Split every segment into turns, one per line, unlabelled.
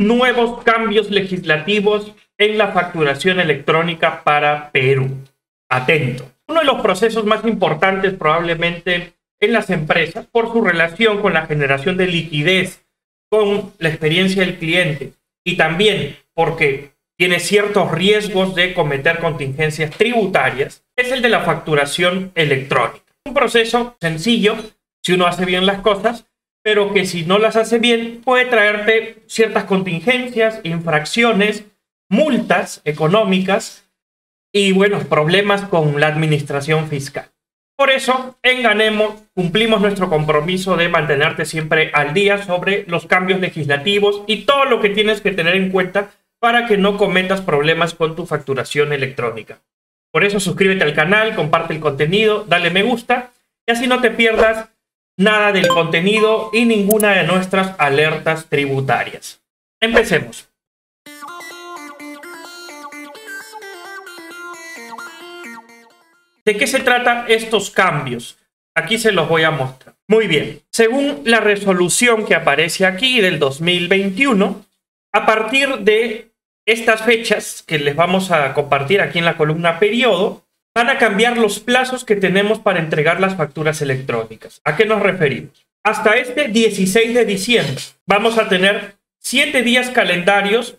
nuevos cambios legislativos en la facturación electrónica para Perú. Atento. Uno de los procesos más importantes probablemente en las empresas por su relación con la generación de liquidez, con la experiencia del cliente y también porque tiene ciertos riesgos de cometer contingencias tributarias, es el de la facturación electrónica. Un proceso sencillo si uno hace bien las cosas, pero que si no las hace bien puede traerte ciertas contingencias, infracciones, multas económicas y, bueno, problemas con la administración fiscal. Por eso, en Ganemos cumplimos nuestro compromiso de mantenerte siempre al día sobre los cambios legislativos y todo lo que tienes que tener en cuenta para que no cometas problemas con tu facturación electrónica. Por eso suscríbete al canal, comparte el contenido, dale me gusta y así no te pierdas nada del contenido y ninguna de nuestras alertas tributarias. Empecemos. ¿De qué se trata estos cambios? Aquí se los voy a mostrar. Muy bien, según la resolución que aparece aquí del 2021, a partir de estas fechas que les vamos a compartir aquí en la columna periodo van a cambiar los plazos que tenemos para entregar las facturas electrónicas. ¿A qué nos referimos? Hasta este 16 de diciembre vamos a tener 7 días calendarios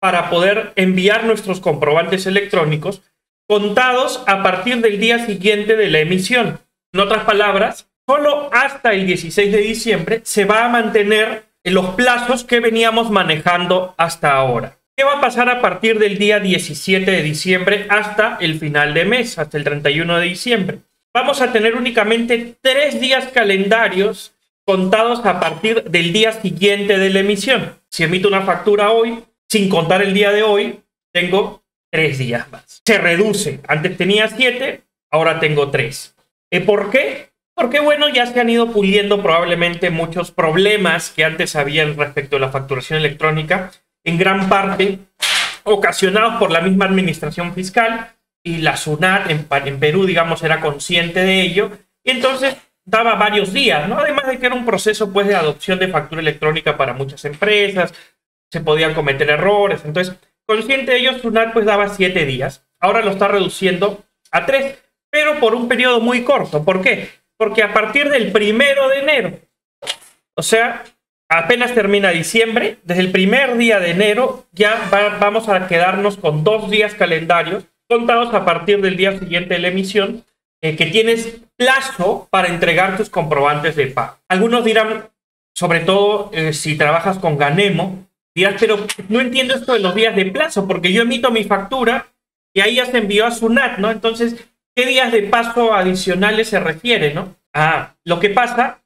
para poder enviar nuestros comprobantes electrónicos contados a partir del día siguiente de la emisión. En otras palabras, solo hasta el 16 de diciembre se va a mantener en los plazos que veníamos manejando hasta ahora. ¿Qué va a pasar a partir del día 17 de diciembre hasta el final de mes, hasta el 31 de diciembre? Vamos a tener únicamente tres días calendarios contados a partir del día siguiente de la emisión. Si emito una factura hoy, sin contar el día de hoy, tengo tres días más. Se reduce. Antes tenía siete, ahora tengo tres. ¿Y por qué? Porque, bueno, ya se han ido puliendo probablemente muchos problemas que antes habían respecto a la facturación electrónica en gran parte ocasionados por la misma administración fiscal y la SUNAT en, Perú, digamos, era consciente de ello y entonces daba varios días, ¿no? Además de que era un proceso pues de adopción de factura electrónica para muchas empresas, se podían cometer errores, entonces consciente de ello SUNAT pues daba siete días, ahora lo está reduciendo a tres, pero por un periodo muy corto, ¿por qué? Porque a partir del primero de enero, o sea, apenas termina diciembre, desde el primer día de enero ya vamos a quedarnos con dos días calendarios contados a partir del día siguiente de la emisión, eh, que tienes plazo para entregar tus comprobantes de pago. Algunos dirán, sobre todo eh, si trabajas con Ganemo, dirán, pero no entiendo esto de los días de plazo, porque yo emito mi factura y ahí ya se envió a SUNAT, ¿no? Entonces, ¿qué días de paso adicionales se refiere, no? Ah, lo que pasa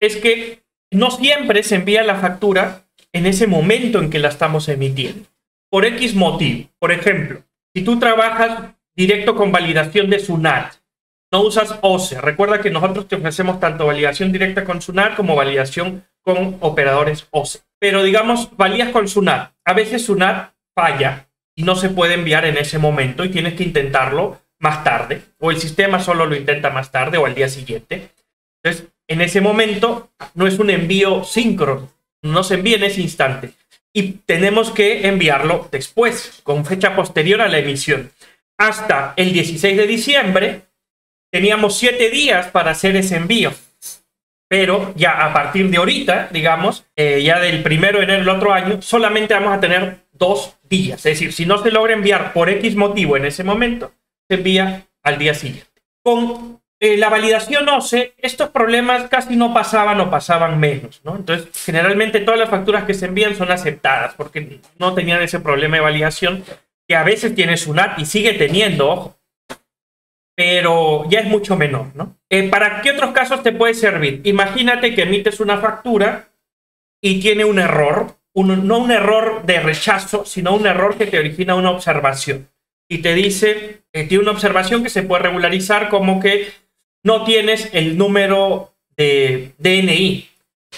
es que no siempre se envía la factura en ese momento en que la estamos emitiendo. Por X motivo. Por ejemplo, si tú trabajas directo con validación de SUNAT, no usas OCE. Recuerda que nosotros te ofrecemos tanto validación directa con SUNAT como validación con operadores OCE. Pero digamos, valías con SUNAT. A veces SUNAT falla y no se puede enviar en ese momento y tienes que intentarlo más tarde. O el sistema solo lo intenta más tarde o al día siguiente. Entonces, en ese momento no es un envío síncrono, no se envía en ese instante. Y tenemos que enviarlo después, con fecha posterior a la emisión. Hasta el 16 de diciembre teníamos siete días para hacer ese envío. Pero ya a partir de ahorita, digamos, eh, ya del primero de enero del otro año, solamente vamos a tener dos días. Es decir, si no se logra enviar por X motivo en ese momento, se envía al día siguiente. Con eh, la validación OCE, estos problemas casi no pasaban o pasaban menos, ¿no? Entonces, generalmente todas las facturas que se envían son aceptadas porque no tenían ese problema de validación que a veces tiene SUNAT y sigue teniendo, ojo, pero ya es mucho menor, ¿no? Eh, ¿Para qué otros casos te puede servir? Imagínate que emites una factura y tiene un error, no un error de rechazo, sino un error que te origina una observación. Y te dice, eh, tiene una observación que se puede regularizar como que no tienes el número de DNI.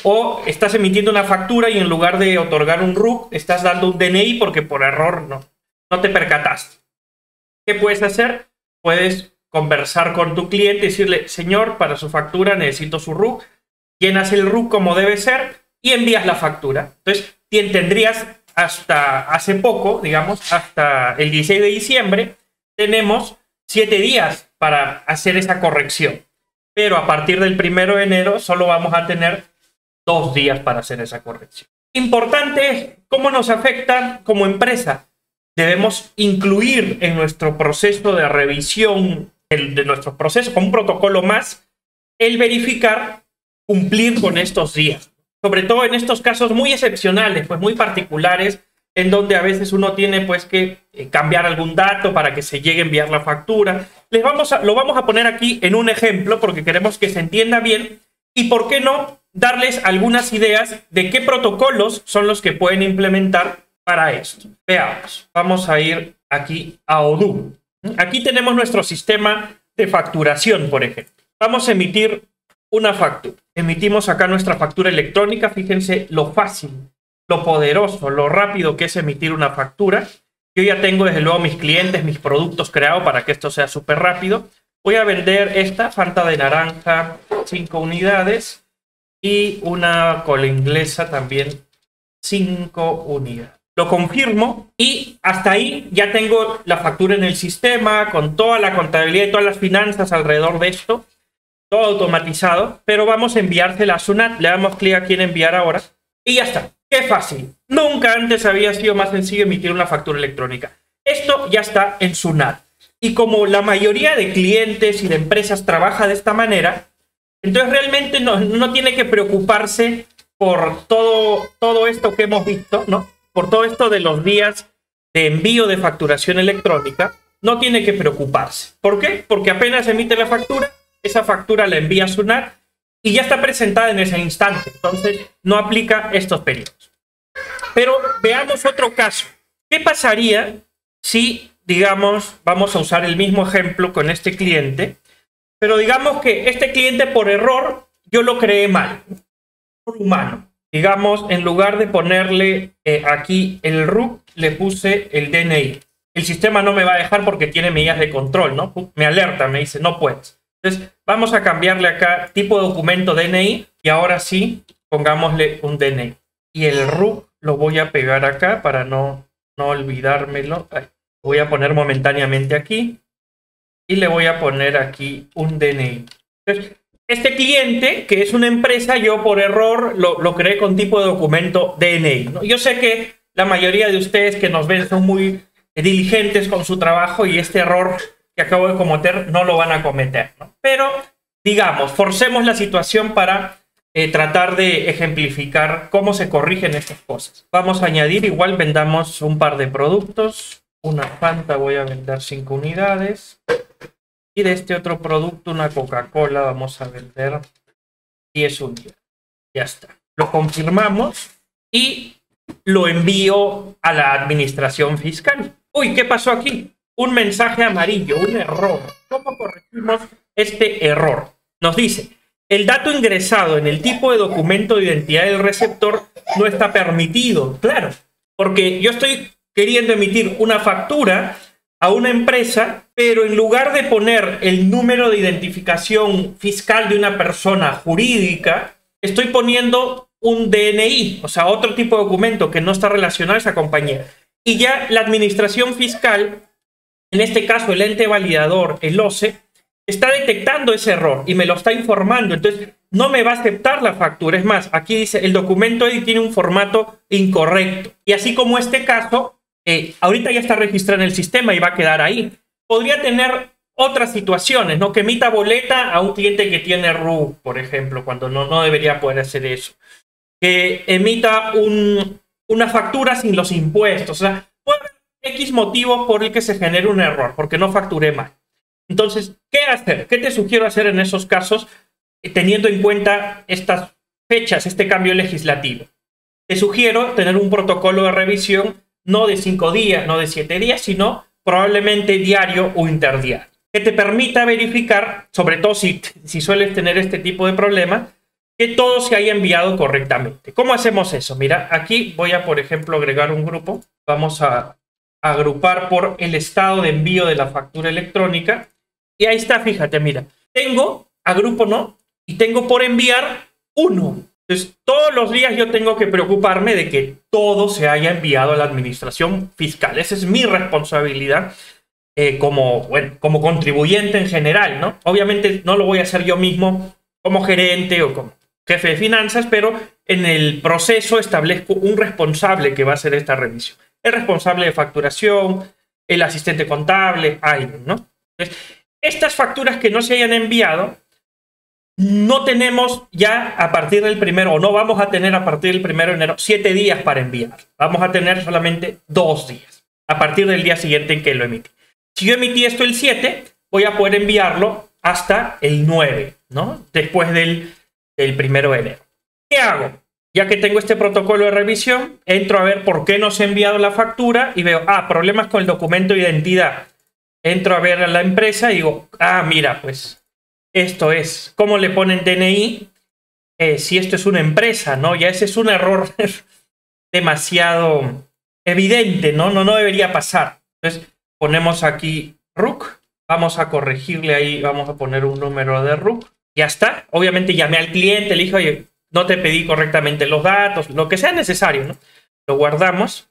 O estás emitiendo una factura y en lugar de otorgar un RUC, estás dando un DNI porque por error no, no te percataste. ¿Qué puedes hacer? Puedes conversar con tu cliente y decirle, señor, para su factura necesito su RUC. Llenas el RUC como debe ser y envías la factura. Entonces, tendrías hasta hace poco, digamos, hasta el 16 de diciembre, tenemos siete días para hacer esa corrección. Pero a partir del 1 de enero solo vamos a tener dos días para hacer esa corrección. Importante cómo nos afecta como empresa. Debemos incluir en nuestro proceso de revisión de nuestro proceso, como un protocolo más, el verificar cumplir con estos días. Sobre todo en estos casos muy excepcionales, pues muy particulares, en donde a veces uno tiene pues que eh, cambiar algún dato para que se llegue a enviar la factura. Les vamos a, lo vamos a poner aquí en un ejemplo porque queremos que se entienda bien y por qué no darles algunas ideas de qué protocolos son los que pueden implementar para esto. Veamos, vamos a ir aquí a Odoo. Aquí tenemos nuestro sistema de facturación, por ejemplo. Vamos a emitir una factura. Emitimos acá nuestra factura electrónica. Fíjense lo fácil, lo poderoso, lo rápido que es emitir una factura. Yo ya tengo desde luego mis clientes, mis productos creados para que esto sea súper rápido. Voy a vender esta Fanta de naranja, 5 unidades. Y una cola inglesa también, 5 unidades. Lo confirmo y hasta ahí ya tengo la factura en el sistema con toda la contabilidad y todas las finanzas alrededor de esto todo automatizado, pero vamos a enviársela a Sunat. Le damos clic aquí en enviar ahora y ya está. Qué fácil. Nunca antes había sido más sencillo emitir una factura electrónica. Esto ya está en Sunat. Y como la mayoría de clientes y de empresas trabaja de esta manera, entonces realmente no, no tiene que preocuparse por todo, todo esto que hemos visto, ¿no? Por todo esto de los días de envío de facturación electrónica, no tiene que preocuparse. ¿Por qué? Porque apenas emite la factura, esa factura la envía a Sunat y ya está presentada en ese instante. Entonces, no aplica estos periodos. Pero veamos otro caso. ¿Qué pasaría si, digamos, vamos a usar el mismo ejemplo con este cliente, pero digamos que este cliente por error yo lo creé mal, por humano. Digamos, en lugar de ponerle eh, aquí el RUC, le puse el DNI. El sistema no me va a dejar porque tiene medidas de control, ¿no? Me alerta, me dice, no puedes. Entonces, vamos a cambiarle acá tipo de documento DNI y ahora sí, pongámosle un DNI. Y el RUC lo voy a pegar acá para no, no olvidármelo. voy a poner momentáneamente aquí y le voy a poner aquí un DNI. Entonces, este cliente, que es una empresa, yo por error lo, lo creé con tipo de documento DNI. Yo sé que la mayoría de ustedes que nos ven son muy diligentes con su trabajo y este error que acabo de cometer no lo van a cometer. Pero, digamos, forcemos la situación para eh, tratar de ejemplificar cómo se corrigen estas cosas. Vamos a añadir, igual vendamos un par de productos. Una Fanta voy a vender 5 unidades. Y de este otro producto, una Coca-Cola, vamos a vender 10 unidades. Ya está. Lo confirmamos y lo envío a la administración fiscal. Uy, ¿qué pasó aquí? un mensaje amarillo, un error. ¿Cómo corregimos este error? Nos dice, el dato ingresado en el tipo de documento de identidad del receptor no está permitido. Claro, porque yo estoy queriendo emitir una factura a una empresa, pero en lugar de poner el número de identificación fiscal de una persona jurídica, estoy poniendo un DNI, o sea, otro tipo de documento que no está relacionado a esa compañía. Y ya la administración fiscal en este caso el ente validador, el OCE, está detectando ese error y me lo está informando. Entonces, no me va a aceptar la factura. Es más, aquí dice, el documento tiene un formato incorrecto. Y así como este caso, eh, ahorita ya está registrado en el sistema y va a quedar ahí. Podría tener otras situaciones, ¿no? Que emita boleta a un cliente que tiene RU, por ejemplo, cuando no, debería poder hacer eso. Que emita un, una factura sin los impuestos. O sea, puede X motivo por el que se genere un error, porque no facturé mal. Entonces, ¿qué hacer? ¿Qué te sugiero hacer en esos casos eh, teniendo en cuenta estas fechas, este cambio legislativo? Te sugiero tener un protocolo de revisión no de cinco días, no de siete días, sino probablemente diario o interdiario, que te permita verificar, sobre todo si, si sueles tener este tipo de problemas, que todo se haya enviado correctamente. ¿Cómo hacemos eso? Mira, aquí voy a, por ejemplo, agregar un grupo. Vamos a agrupar por el estado de envío de la factura electrónica. Y ahí está, fíjate, mira, tengo, agrupo, ¿no? Y tengo por enviar uno. Entonces, todos los días yo tengo que preocuparme de que todo se haya enviado a la administración fiscal. Esa es mi responsabilidad eh, como, bueno, como contribuyente en general, ¿no? Obviamente no lo voy a hacer yo mismo como gerente o como jefe de finanzas, pero en el proceso establezco un responsable que va a hacer esta revisión. El responsable de facturación, el asistente contable, alguien, ¿no? Entonces, estas facturas que no se hayan enviado, no tenemos ya a partir del primero, o no vamos a tener a partir del primero de enero, siete días para enviar. Vamos a tener solamente dos días, a partir del día siguiente en que lo emití. Si yo emití esto el 7, voy a poder enviarlo hasta el 9, ¿no? Después del, del primero de enero. ¿Qué hago? Ya que tengo este protocolo de revisión, entro a ver por qué no se ha enviado la factura y veo, ah, problemas con el documento de identidad. Entro a ver a la empresa y digo, ah, mira, pues esto es, ¿cómo le ponen DNI? Eh, si esto es una empresa, ¿no? Ya ese es un error demasiado evidente, ¿no? No, no debería pasar. Entonces, ponemos aquí RUC, vamos a corregirle ahí, vamos a poner un número de RUC. Ya está. Obviamente llamé al cliente, le dije, oye, no te pedí correctamente los datos, lo que sea necesario, ¿no? Lo guardamos.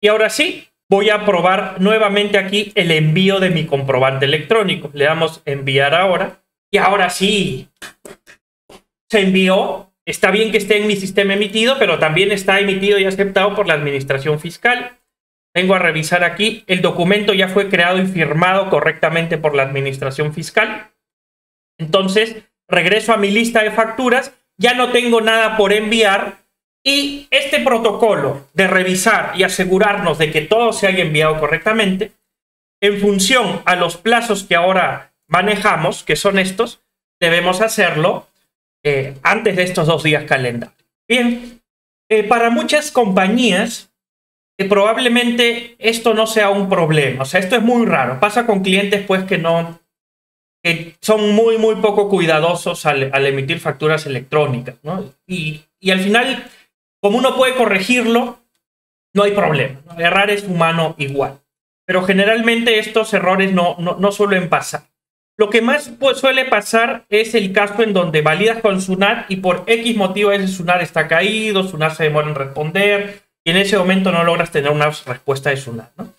Y ahora sí, voy a probar nuevamente aquí el envío de mi comprobante electrónico. Le damos enviar ahora. Y ahora sí, se envió. Está bien que esté en mi sistema emitido, pero también está emitido y aceptado por la administración fiscal. Vengo a revisar aquí. El documento ya fue creado y firmado correctamente por la administración fiscal. Entonces, regreso a mi lista de facturas ya no tengo nada por enviar y este protocolo de revisar y asegurarnos de que todo se haya enviado correctamente, en función a los plazos que ahora manejamos, que son estos, debemos hacerlo eh, antes de estos dos días calendario. Bien, eh, para muchas compañías eh, probablemente esto no sea un problema, o sea, esto es muy raro. Pasa con clientes pues que no, son muy, muy poco cuidadosos al, emitir facturas electrónicas, ¿no? Y, al final, como uno puede corregirlo, no hay problema. Errar es humano igual. Pero generalmente estos errores no, no, suelen pasar. Lo que más suele pasar es el caso en donde validas con SUNAT y por X motivo ese SUNAT está caído, SUNAT se demora en responder y en ese momento no logras tener una respuesta de SUNAT. ¿no?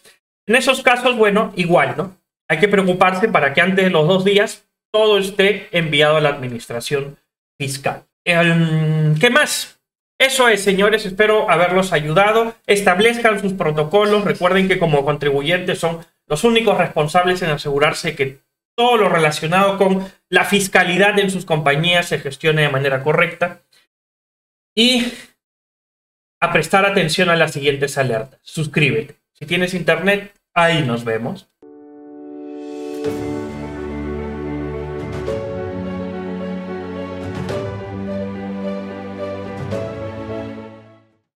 En esos casos, bueno, igual, ¿no? hay que preocuparse para que antes de los dos días todo esté enviado a la administración fiscal. ¿Qué más? Eso es, señores, espero haberlos ayudado. Establezcan sus protocolos. Recuerden que como contribuyentes son los únicos responsables en asegurarse que todo lo relacionado con la fiscalidad en sus compañías se gestione de manera correcta. Y a prestar atención a las siguientes alertas. Suscríbete. Si tienes internet, ahí nos vemos.